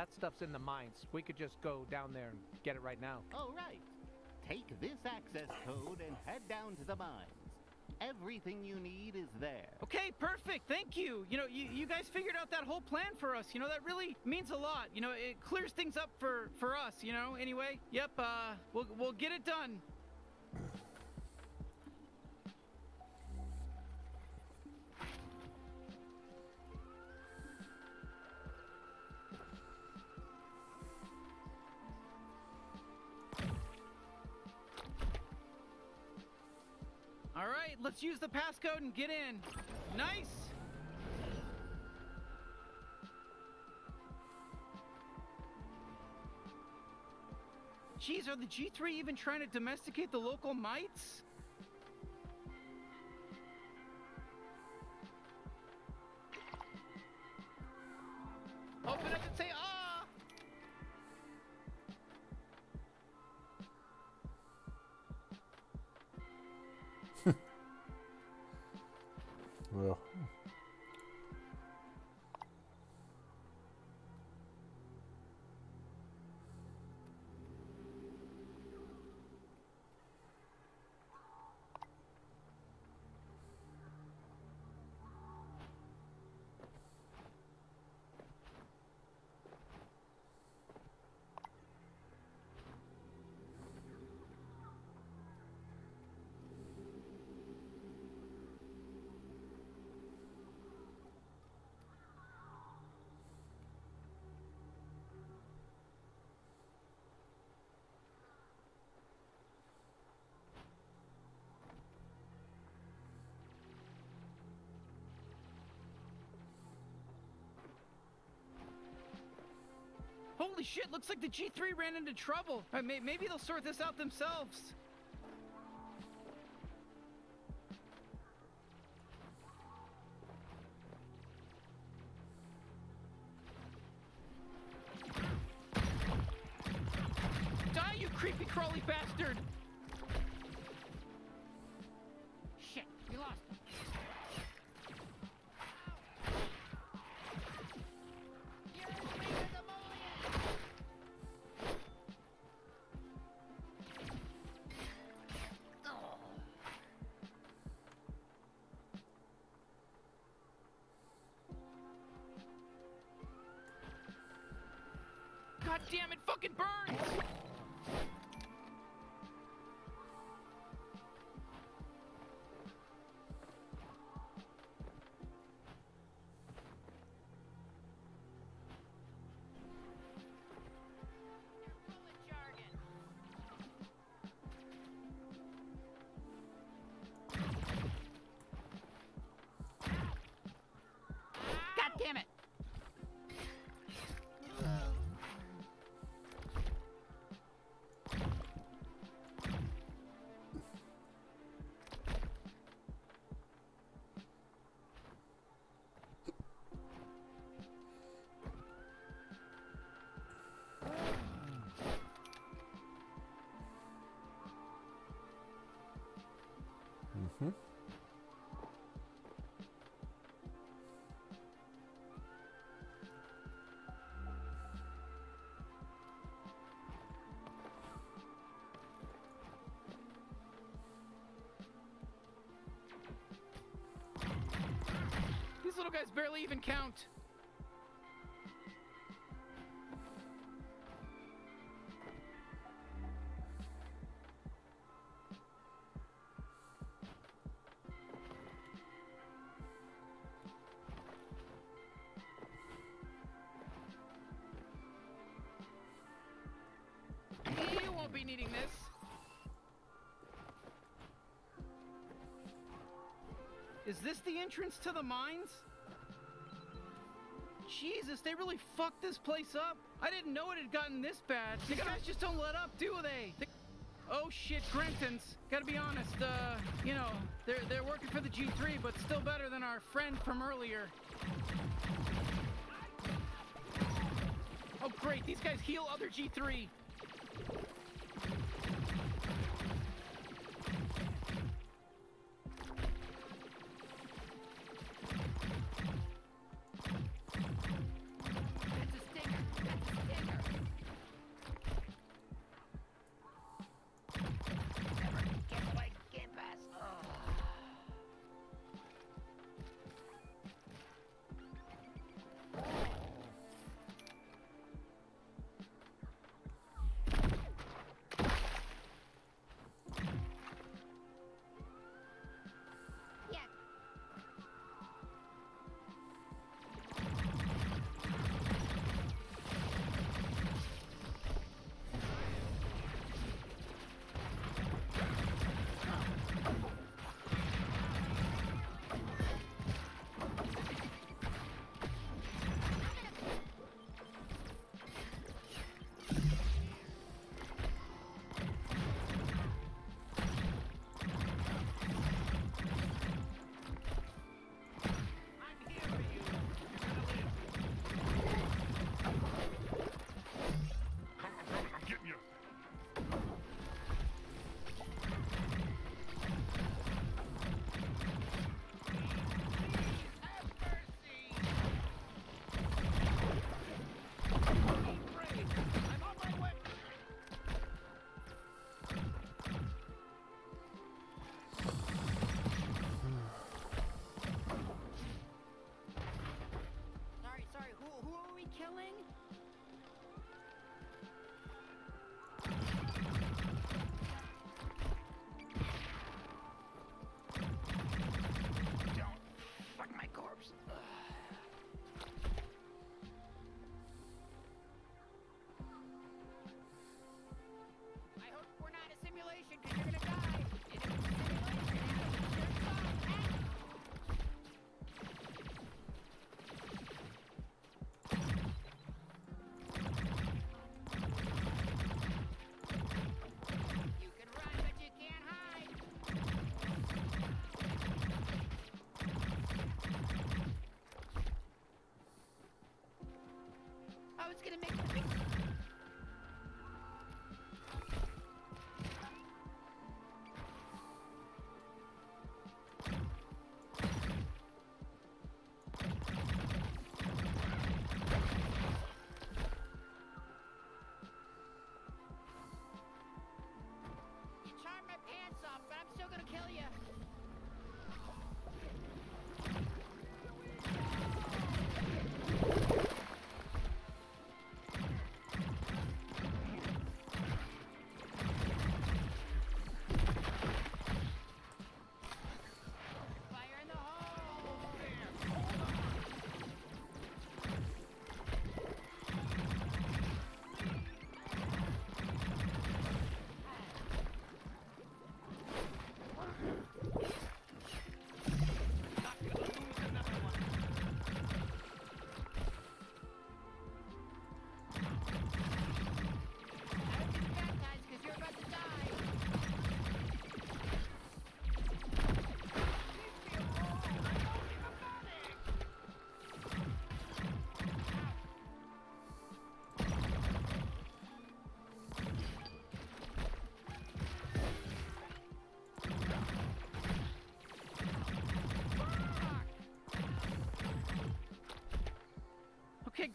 That stuff's in the mines. We could just go down there and get it right now. All right. Take this access code and head down to the mines. Everything you need is there. Okay, perfect. Thank you. You know, you, you guys figured out that whole plan for us. You know, that really means a lot. You know, it clears things up for for us, you know. Anyway, yep, uh we'll we'll get it done. Let's use the passcode and get in. Nice. Geez, are the G3 even trying to domesticate the local mites? Well, Holy shit, looks like the G3 ran into trouble. Uh, may- maybe they'll sort this out themselves. Die, you creepy crawly bastard! God damn it, fucking burns! Mm-hmm. These little guys barely even count. Is this the entrance to the mines? Jesus, they really fucked this place up. I didn't know it had gotten this bad. These guys just don't let up, do they? They- Oh shit, Grentons. Gotta be honest, uh, you know, they're they're working for the G3, but still better than our friend from earlier. Oh great, these guys heal other G3. That's gonna make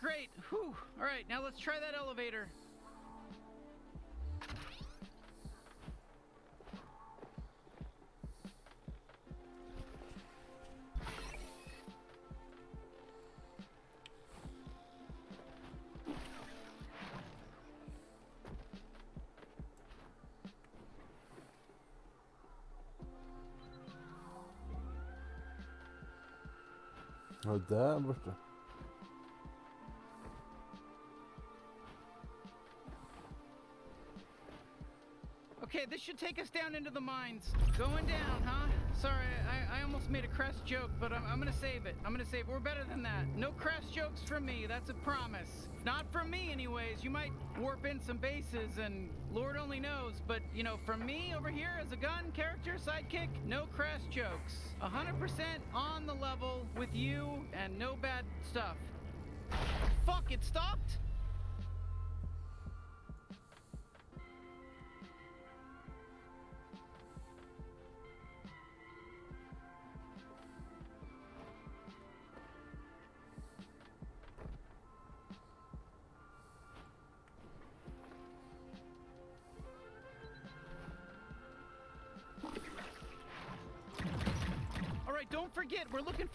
great. Whew. All right, now let's try that elevator. Ja, där er should take us down into the mines. Going down, huh? Sorry, I, I almost made a crass joke, but I'm, I'm gonna save it. I'm gonna save it. We're better than that. No crass jokes from me, that's a promise. Not from me, anyways. You might warp in some bases, and Lord only knows, but you know, from me over here as a gun character, sidekick, no crass jokes. 100% on the level with you, and no bad stuff. Fuck, it stopped?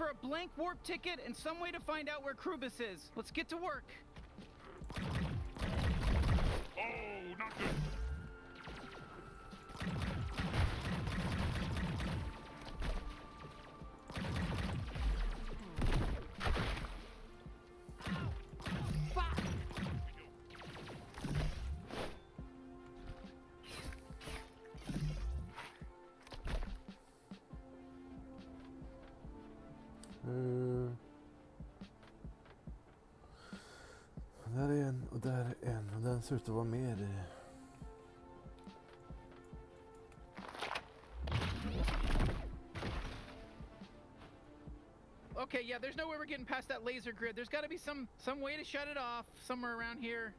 For a blank warp ticket and some way to find out where Krubis is. Let's get to work. Där är en och där är en och den ser ut att vara mer i. Okay, yeah, there's no way we're getting past that laser grid. There's got to be some some way to shut it off somewhere around here.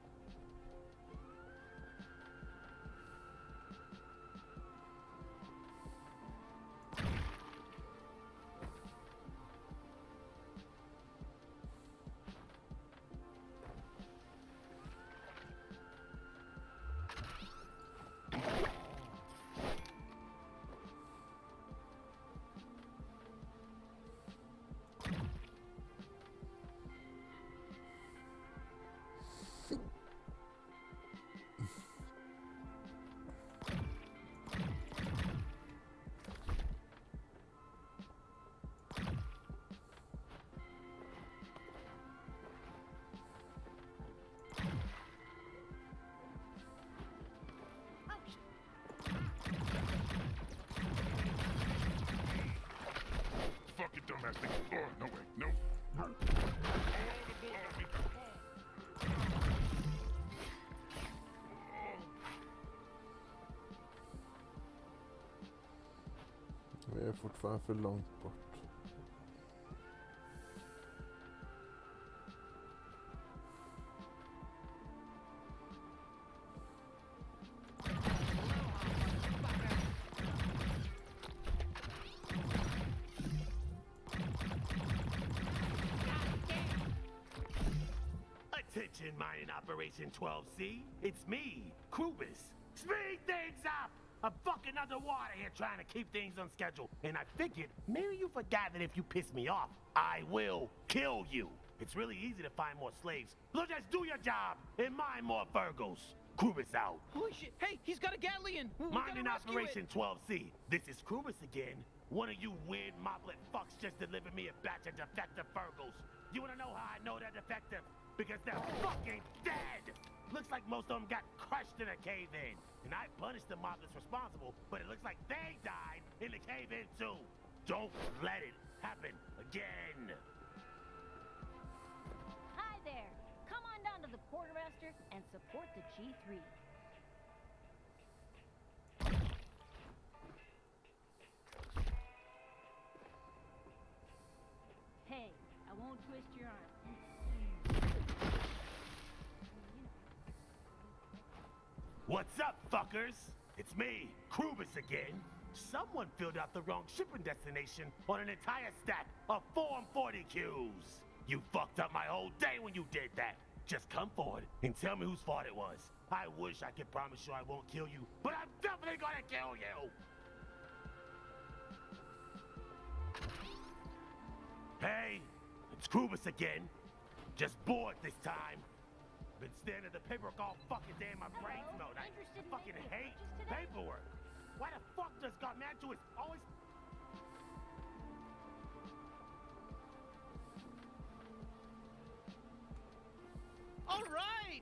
är fortfarande för långt bort. Attention mining operation 12C, it's me, trying to keep things on schedule. And I figured maybe you forgot that if you piss me off, I will kill you. It's really easy to find more slaves. So just do your job and mine more Virgos. Krubis out. Holy shit! Hey, he's got a Gatlian. Mining Operation it. 12C. This is Krubis again. One of you weird moblet fucks just delivered me a batch of defective Virgos. You wanna know how I know they're defective? Because they're fucking dead! Looks like most of them got crushed in a cave-in. And I punished the moblets responsible, but it looks like they died in the cave-in too. Don't let it happen again. The quartermaster and support the G3. Hey, I won't twist your arm. What's up, fuckers? It's me, Krubis again. Someone filled out the wrong shipping destination on an entire stack of Form 40 queues. You fucked up my whole day when you did that. Just come forward and tell me whose fault it was. I wish I could promise you I won't kill you, but I'm definitely gonna kill you! Hey, it's Krubis again. Just bored this time. Been staring at the paperwork all fucking day and my brain's Hello, melting. I fucking hate paperwork. Why the fuck does God man do it? Always. All right.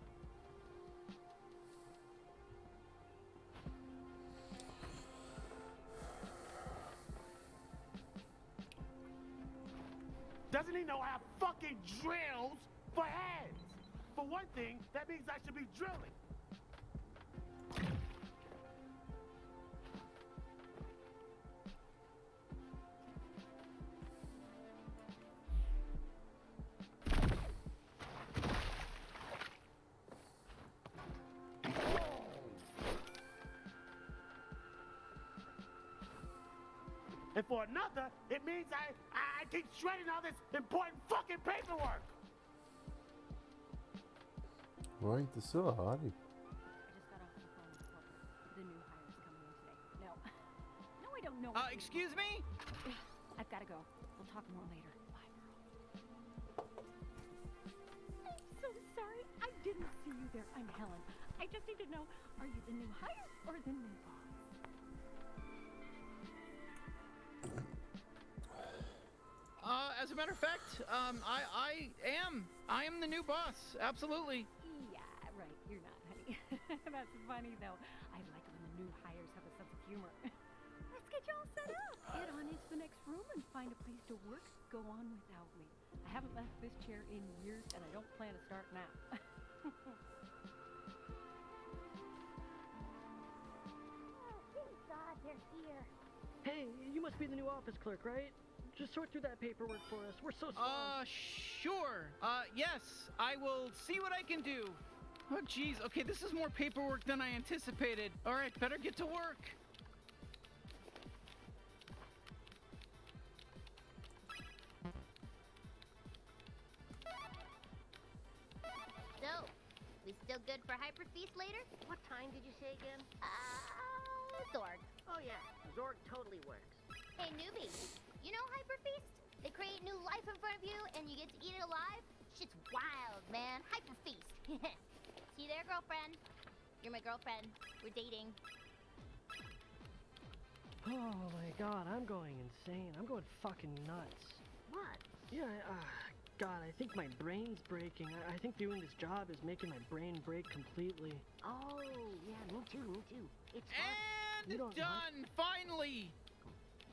Doesn't he know I have fucking drills for hands? For one thing, that means I should be drilling. Another, it means I, I keep shredding all this important fucking paperwork. Var inte så arg. I just got off the phone with corporate. The new hire's coming in today. No. No, I don't know. Uh, excuse me. I've got to go. We'll talk more later. Bye, girl. I'm so sorry. I didn't see you there. I'm Helen. I just need to know, are you the new hire or the new boss? Uh, as a matter of fact, um, I I am I am the new boss. Absolutely. Yeah, right. You're not, honey. That's funny, though. I like it when the new hires have a sense of humor. Let's get you all set up. Get on into the next room and find a place to work. Go on without me. I haven't left this chair in years, and I don't plan to start now. oh, thank God they're here. Hey, you must be the new office clerk, right? Just sort through that paperwork for us. We're so sorry. Uh, sure. Uh, yes, I will see what I can do. Oh, jeez. Okay, this is more paperwork than I anticipated. All right, better get to work. So, we still good for Hyperfeast later? What time did you say again? Uh, Zorg. Oh, yeah. Zorg totally works. Hey, newbie. You know Hyperfeast? They create new life in front of you and you get to eat it alive? Shit's wild, man. Hyperfeast. See you there, girlfriend. You're my girlfriend. We're dating. Oh my god, I'm going insane. I'm going fucking nuts. What? Yeah, I- uh, God, I think my brain's breaking. I, I think doing this job is making my brain break completely. Oh, yeah, me too, me too. It's fun. And You don't done. Finally.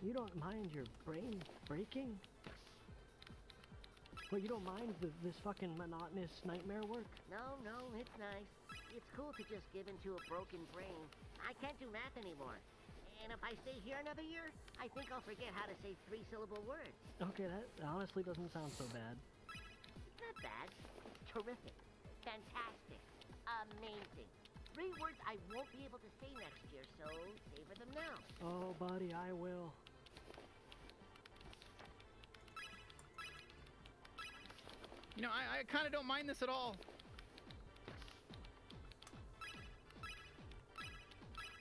You don't mind your brain breaking? Well, you don't mind the, this fucking monotonous nightmare work? No, no, it's nice. It's cool to just give into a broken brain. I can't do math anymore. And if I stay here another year, I think I'll forget how to say three syllable words. Okay, that honestly doesn't sound so bad. It's not bad. It's terrific. Fantastic. Amazing. Three words I won't be able to say next year, so savor them now. Oh, buddy, I will. You know, I, I kind of don't mind this at all.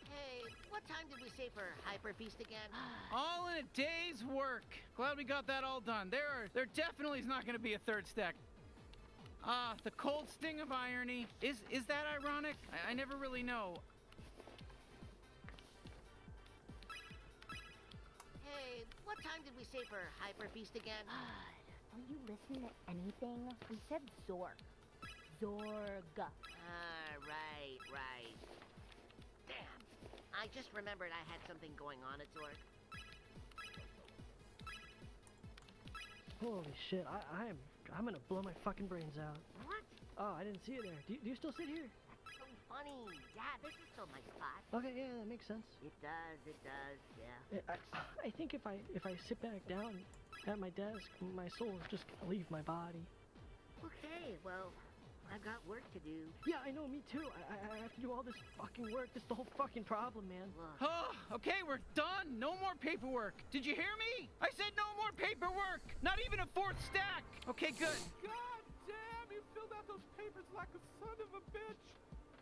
Hey, what time did we say for Hyper Feast again? all in a day's work. Glad we got that all done. There are, there definitely is not going to be a third stack. Ah, the cold sting of irony. Is is that ironic? I, I never really know. Hey, what time did we say for Hyper Feast again? Don't you listen to anything? We said Zorg. Zorg. Ah, right, right. Damn. I just remembered I had something going on at Zorg. Holy shit, I, I'm I'm gonna blow my fucking brains out. What? Oh, I didn't see you there. Do you, do you still sit here? That's so funny. Yeah, this is still my spot. Okay, yeah, that makes sense. It does, it does, yeah. I, I, I think if I if I sit back down at my desk, my soul is just gonna leave my body. Okay, well, I've got work to do. Yeah, I know, me too. I, I, I have to do all this fucking work. This is the whole fucking problem, man. Look, Oh, okay, we're done. No more paperwork. Did you hear me? I said no more paperwork. Not even a fourth stack. Okay, good. God damn, you filled out those papers like a son of a bitch.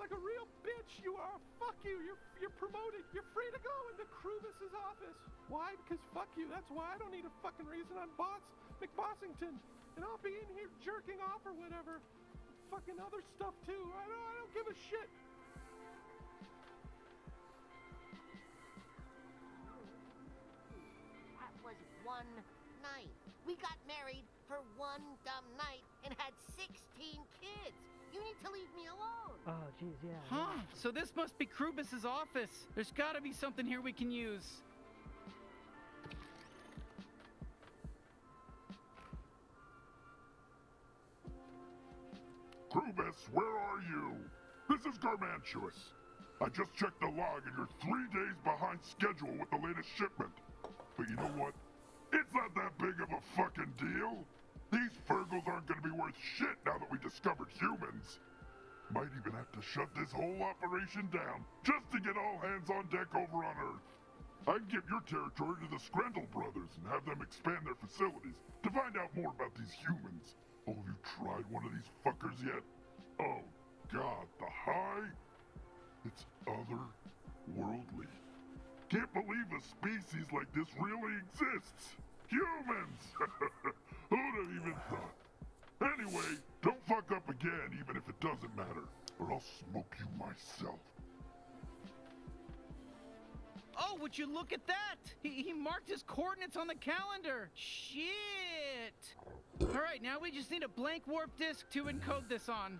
Like a real bitch you are. Fuck you. You're you're promoted. You're free to go into Krubis's office. Why? Because fuck you. That's why I don't need a fucking reason on Boss McBossington. And I'll be in here jerking off or whatever. Fucking other stuff too. I don't I don't give a shit. that was one night. We got married for one dumb night and had 16 kids. You need to leave me alone. Oh, jeez, yeah. Huh? So this must be Krubis's office. There's got to be something here we can use. Krubis, where are you? This is Garmantuous. I just checked the log and you're three days behind schedule with the latest shipment. But you know what? It's not that big of a fucking deal. These Fergles aren't gonna be worth shit now that we discovered humans. Might even have to shut this whole operation down just to get all hands on deck over on Earth. I'd give your territory to the Screndel brothers and have them expand their facilities to find out more about these humans. Oh, have you tried one of these fuckers yet? Oh, God, the high? It's otherworldly. Can't believe a species like this really exists. Humans! Who'd have even thought? Anyway, don't fuck up again, even if it doesn't matter, or I'll smoke you myself. Oh, would you look at that? He, he marked his coordinates on the calendar. Shit. All right, now we just need a blank warp disk to encode this on.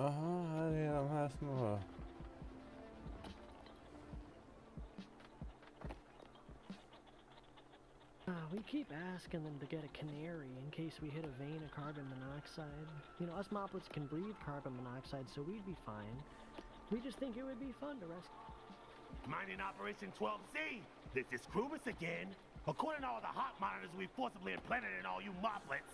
Jaha, här är de här små. Uh, we keep asking them to get a canary in case we hit a vein of carbon monoxide. You know, us moplets can breathe carbon monoxide, so we'd be fine. We just think it would be fun to rescue. Mining Operation 12C. This is Krubis again. According to all the hot monitors we forcibly implanted in all you moplets.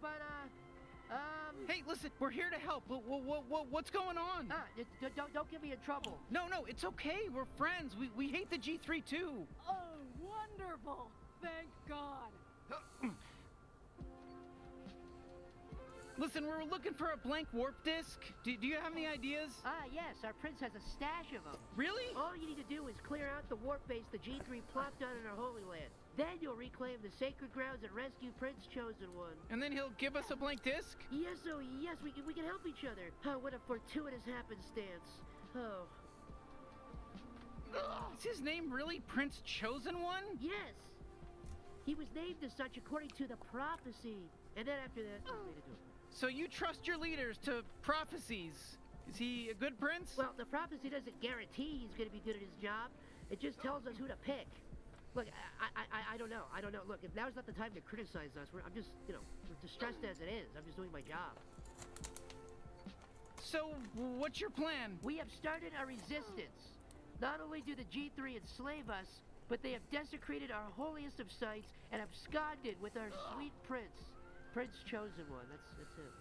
But uh, um. Hey, listen, we're here to help. What, what, what, what's going on? Ah, don't don't get me in trouble. No, no, it's okay. We're friends. We, we hate the G3 too. Oh, wonderful! Thank God. Listen, we're looking for a blank warp disk. Do, do you have any ideas? Ah, yes, our prince has a stash of them. Really? All you need to do is clear out the warp base the G3 plopped down in our Holy Land. Then you'll reclaim the sacred grounds and rescue Prince Chosen One. And then he'll give us a blank disk? Yes, oh yes, we can, we can help each other. Oh, what a fortuitous happenstance. Oh, Ugh, is his name really Prince Chosen One? yes. He was named as such according to the prophecy. And then after that, oh. what are we to? So you trust your leaders to prophecies. Is he a good prince? Well, the prophecy doesn't guarantee he's going to be good at his job. It just tells us who to pick. Look, I, I, I, don't know. I don't know. Look, if now's not the time to criticize us, we're, I'm just, you know, we're distressed as it is. I'm just doing my job. So, what's your plan? We have started a resistance. Not only do the G3 enslave us, but they have desecrated our holiest of sites and absconded with our sweet prince. Prince Chosen One. That's, that's him.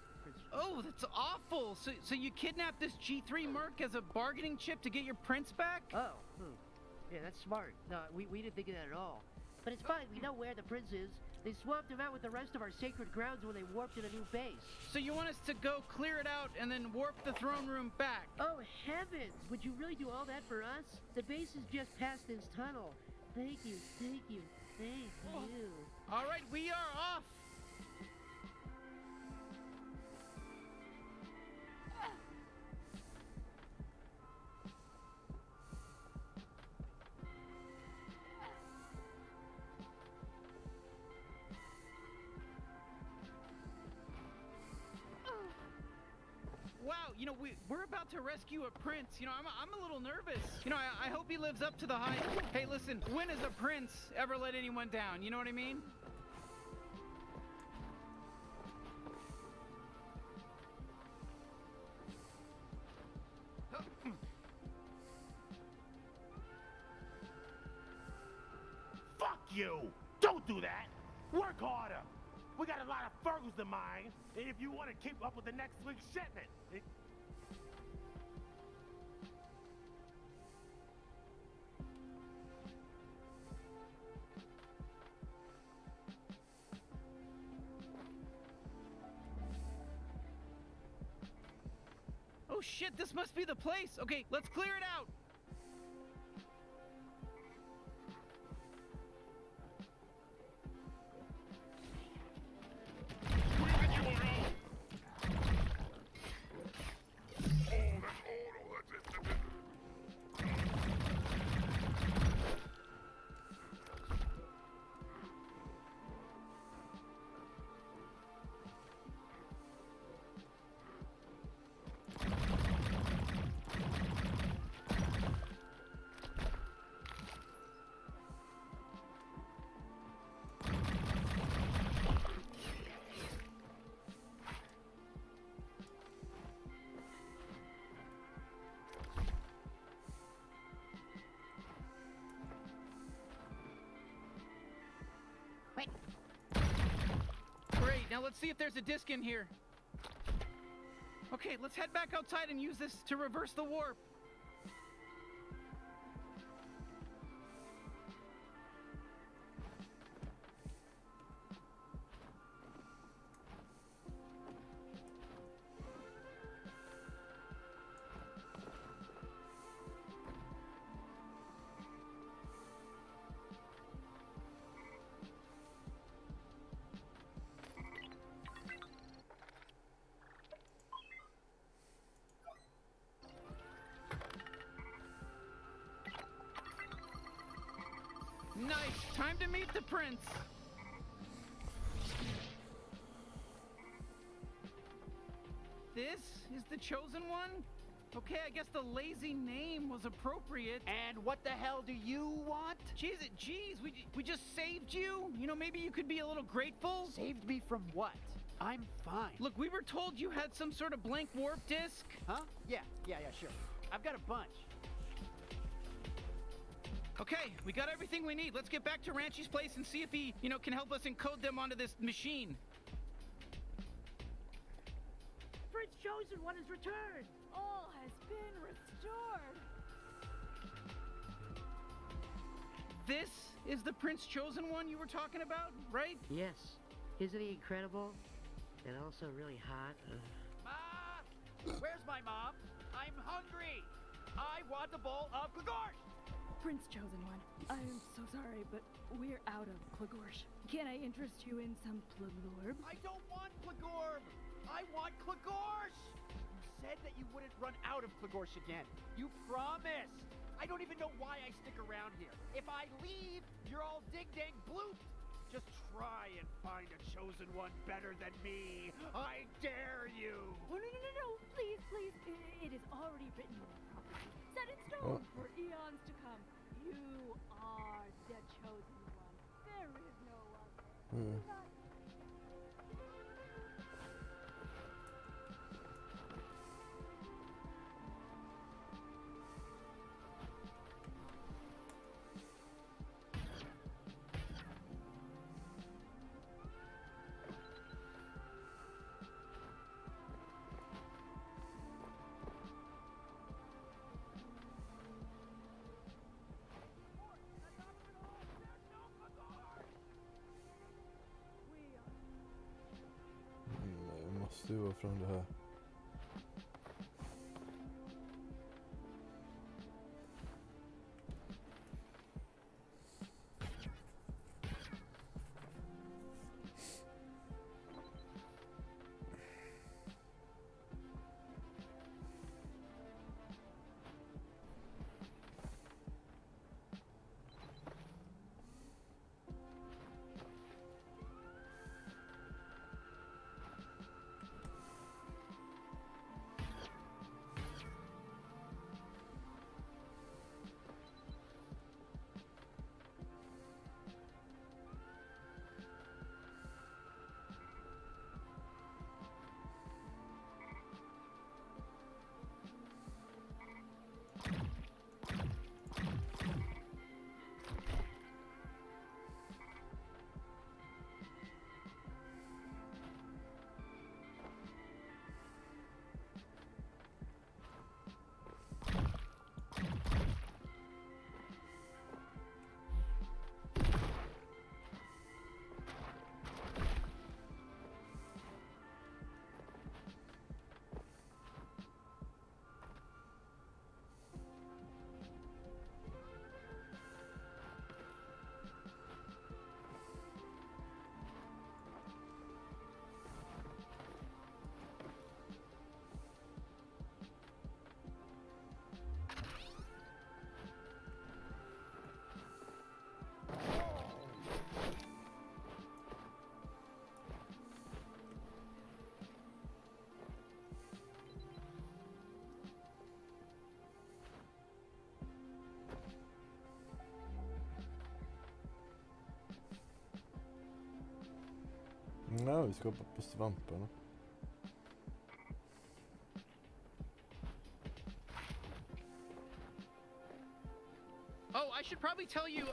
Oh, that's awful. So, so you kidnapped this G3 merc as a bargaining chip to get your prince back? Oh, hmm. Yeah, that's smart. No, we, we didn't think of that at all. But it's fine. We know where the prince is. They swapped him out with the rest of our sacred grounds when they warped to the new base. So you want us to go clear it out and then warp the throne room back? Oh, heavens! Would you really do all that for us? The base is just past this tunnel. Thank you, thank you, thank oh. you. All right, we are off. We, we're about to rescue a prince. You know, I'm, I'm a little nervous. You know, I, I hope he lives up to the hype. Hey, listen, when has a prince ever let anyone down? You know what I mean? Fuck you! Don't do that! Work harder! We got a lot of Fergals to mine, and if you want to keep up with the next week's shipment, it- Oh shit, this must be the place. Okay, let's clear it out. Let's see if there's a disc in here. Okay, let's head back outside and use this to reverse the warp. Time to meet the prince. this is the chosen one? Okay, I guess the lazy name was appropriate. And what the hell do you want? Jeez, it- jeez, we, we just saved you. You know, maybe you could be a little grateful. Saved me from what? I'm fine. Look, we were told you had some sort of blank warp disk. Huh? Yeah, yeah, yeah, sure. I've got a bunch. Okay, we got everything we need. Let's get back to Ranchi's place and see if he, you know, can help us encode them onto this machine. Prince Chosen One has returned. All has been restored. This is the Prince Chosen One you were talking about, right? Yes. Isn't he incredible? And also really hot. Uh, Ma! Where's my mom? I'm hungry. I want a bowl of Klagorsh. Prince Chosen One, I am so sorry, but we're out of Klagorsh. Can I interest you in some Plagorb? I don't want Klagorb. I want Klagorsh. You said that you wouldn't run out of Klagorsh again. You promised. I don't even know why I stick around here. If I leave, you're all dig dang blooped. Just try and find a chosen one better than me. I dare you. Oh, no, no, no, no, please, please. I- it is already written property. Set in stone Oh. for eons to come. You are the chosen one. There is no other. Mm, du var från det här? Ja, vi ska hoppa på svamparna. Oh, I should probably tell you.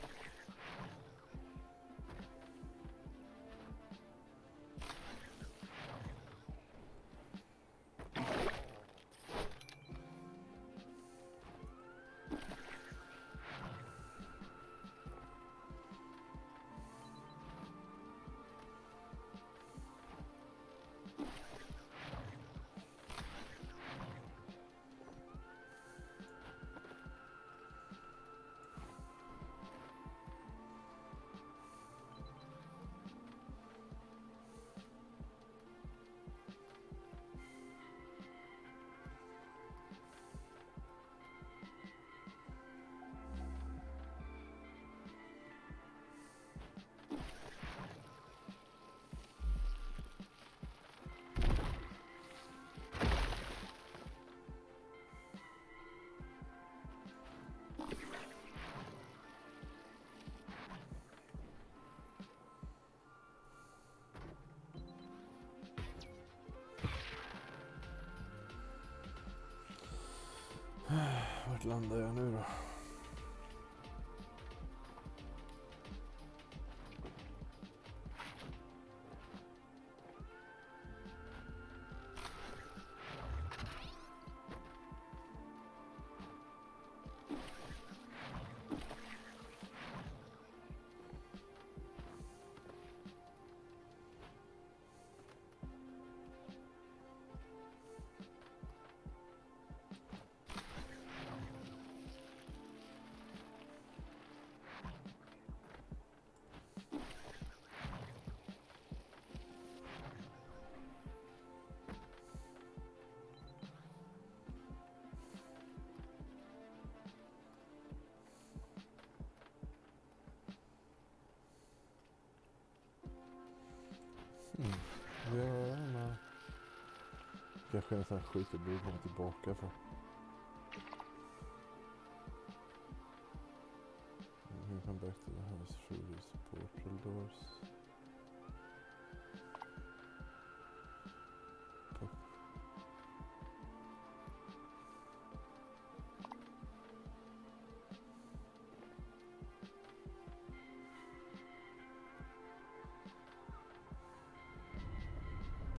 Landar jag nu då? Ja, nej. Kanske en sån här skit jag borde komma tillbaka för.